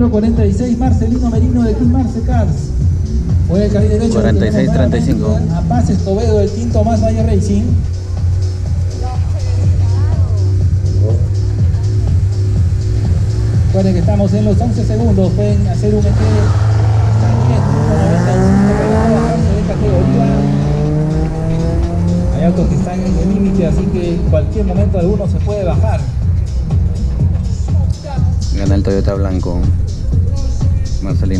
número 46, Marcelino Merino de Club Marce Cars. Por el carril derecho. 46, 35. A Paz Escobedo del quinto más Valle Racing. Recuerden que estamos en los 11 segundos. Pueden hacer un ET. Están bien, 95 para bajarse de categoría. Hay autos que están en el límite, así que en cualquier momento alguno se puede bajar. Gana el Toyota blanco. Marcelino.